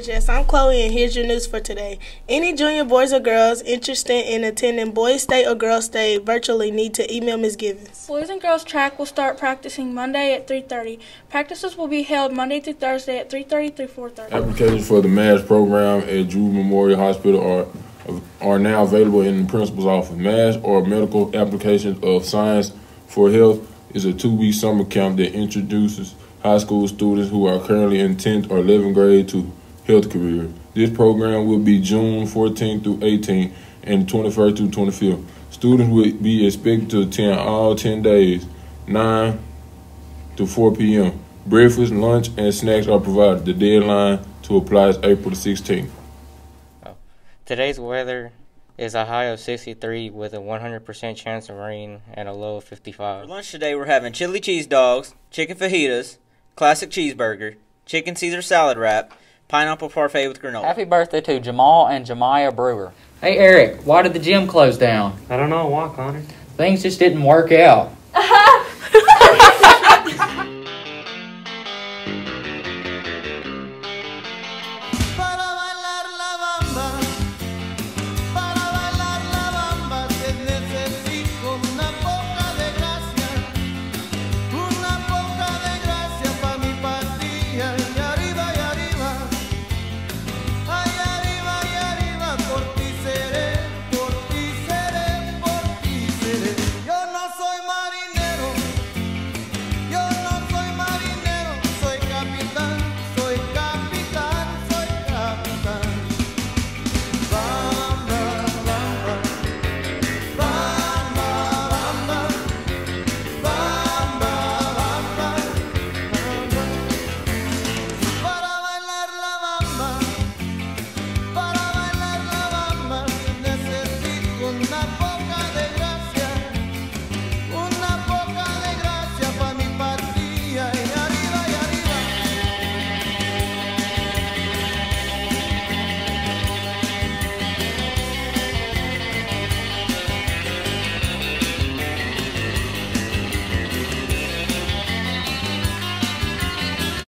HHS. I'm Chloe, and here's your news for today. Any junior boys or girls interested in attending Boys State or Girls State virtually need to email Ms. Givens. Boys and girls track will start practicing Monday at 3:30. Practices will be held Monday through Thursday at 3:30 through 4:30. Applications for the MASH program at Drew Memorial Hospital are are now available in the principal's office. MASH or medical applications of science for health is a two-week summer camp that introduces high school students who are currently in 10th or 11th grade to health Career. This program will be June 14th through 18th and 21st through 25th. Students will be expected to attend all 10 days, 9 to 4 p.m. Breakfast, lunch, and snacks are provided. The deadline to apply is April 16th. Oh. Today's weather is a high of 63 with a 100% chance of rain and a low of 55. For lunch today, we're having chili cheese dogs, chicken fajitas, classic cheeseburger, chicken Caesar salad wrap, pineapple parfait with granola. Happy birthday to Jamal and Jemiah Brewer. Hey Eric, why did the gym close down? I don't know. Why, Connor? Things just didn't work out.